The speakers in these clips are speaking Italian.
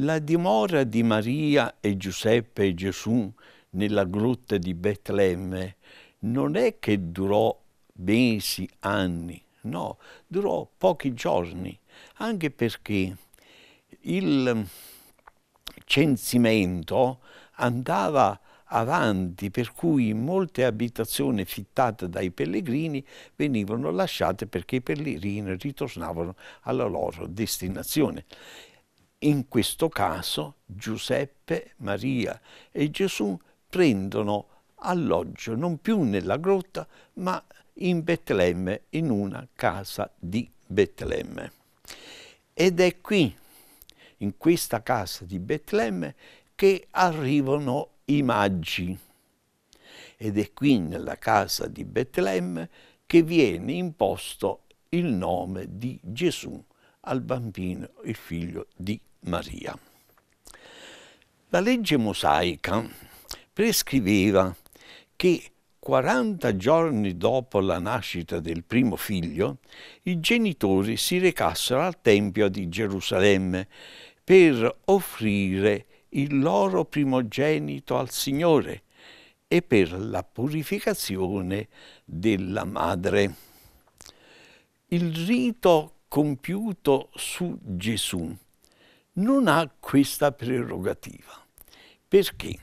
La dimora di Maria e Giuseppe e Gesù nella grotta di Betlemme non è che durò mesi, anni, no, durò pochi giorni, anche perché il censimento andava avanti, per cui molte abitazioni fittate dai pellegrini venivano lasciate perché i pellegrini ritornavano alla loro destinazione. In questo caso Giuseppe, Maria e Gesù prendono alloggio non più nella grotta, ma in Betlemme, in una casa di Betlemme. Ed è qui, in questa casa di Betlemme, che arrivano i magi. Ed è qui nella casa di Betlemme che viene imposto il nome di Gesù al bambino, il figlio di Maria. La legge mosaica prescriveva che 40 giorni dopo la nascita del primo figlio, i genitori si recassero al Tempio di Gerusalemme per offrire il loro primogenito al Signore e per la purificazione della madre. Il rito compiuto su Gesù non ha questa prerogativa. Perché?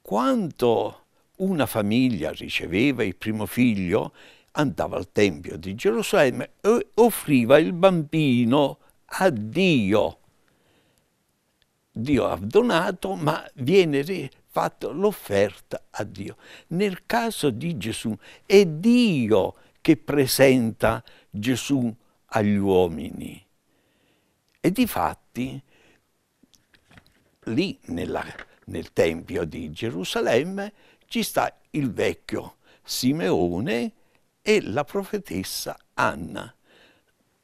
Quando una famiglia riceveva il primo figlio, andava al Tempio di Gerusalemme e offriva il bambino a Dio Dio ha donato, ma viene fatta l'offerta a Dio. Nel caso di Gesù è Dio che presenta Gesù agli uomini. E di fatti lì nella, nel Tempio di Gerusalemme ci sta il vecchio Simeone e la profetessa Anna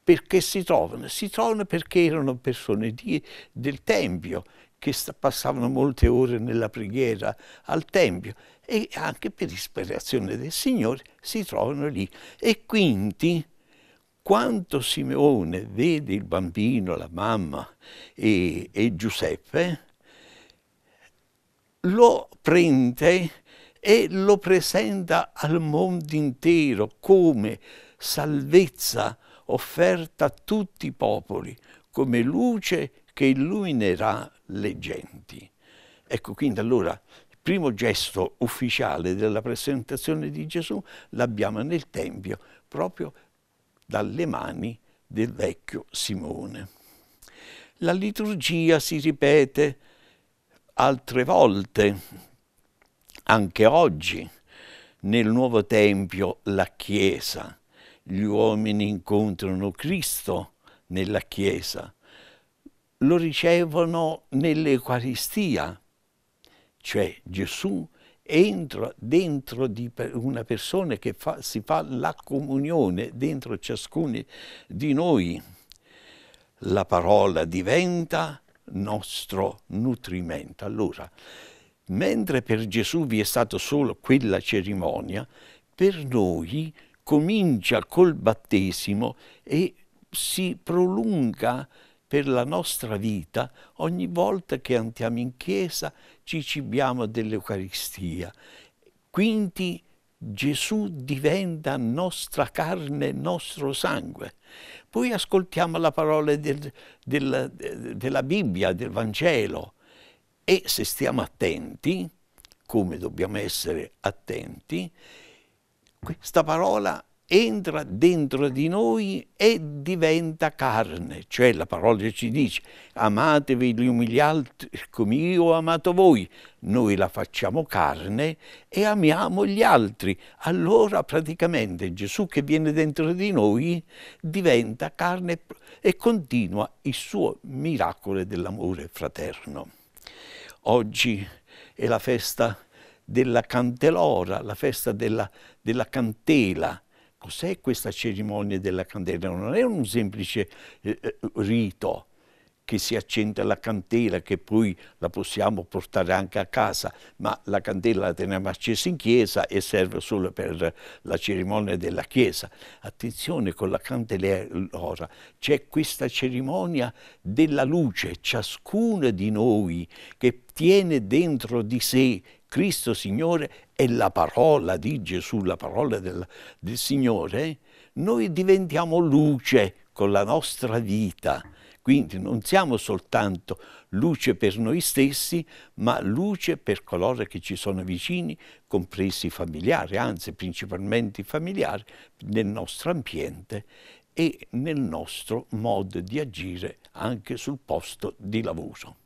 perché si trovano? Si trovano perché erano persone di, del Tempio, che passavano molte ore nella preghiera al Tempio e anche per ispirazione del Signore si trovano lì. E quindi, quando Simeone vede il bambino, la mamma e, e Giuseppe, lo prende e lo presenta al mondo intero come salvezza offerta a tutti i popoli come luce che illuminerà le genti. Ecco quindi allora il primo gesto ufficiale della presentazione di Gesù l'abbiamo nel Tempio, proprio dalle mani del vecchio Simone. La liturgia si ripete altre volte, anche oggi, nel nuovo Tempio la Chiesa gli uomini incontrano Cristo nella Chiesa, lo ricevono nell'Eucaristia, cioè Gesù entra dentro di una persona che fa, si fa la comunione dentro ciascuno di noi. La parola diventa nostro nutrimento. Allora, mentre per Gesù vi è stata solo quella cerimonia, per noi comincia col battesimo e si prolunga per la nostra vita ogni volta che andiamo in chiesa ci cibiamo dell'Eucaristia. Quindi Gesù diventa nostra carne, nostro sangue. Poi ascoltiamo la parola del, del, della Bibbia, del Vangelo e se stiamo attenti, come dobbiamo essere attenti, questa parola entra dentro di noi e diventa carne, cioè la parola ci dice amatevi gli umili altri come io ho amato voi, noi la facciamo carne e amiamo gli altri, allora praticamente Gesù che viene dentro di noi diventa carne e continua il suo miracolo dell'amore fraterno. Oggi è la festa della cantelora, la festa della, della candela. Cos'è questa cerimonia della candela? Non è un semplice eh, eh rito che si accende la candela, che poi la possiamo portare anche a casa, ma la candela la teniamo accesa in chiesa e serve solo per la cerimonia della chiesa. Attenzione con la candelora, c'è questa cerimonia della luce, ciascuno di noi che tiene dentro di sé Cristo Signore e la parola di Gesù, la parola del, del Signore, noi diventiamo luce con la nostra vita quindi non siamo soltanto luce per noi stessi, ma luce per coloro che ci sono vicini, compresi i familiari, anzi principalmente i familiari, nel nostro ambiente e nel nostro modo di agire anche sul posto di lavoro.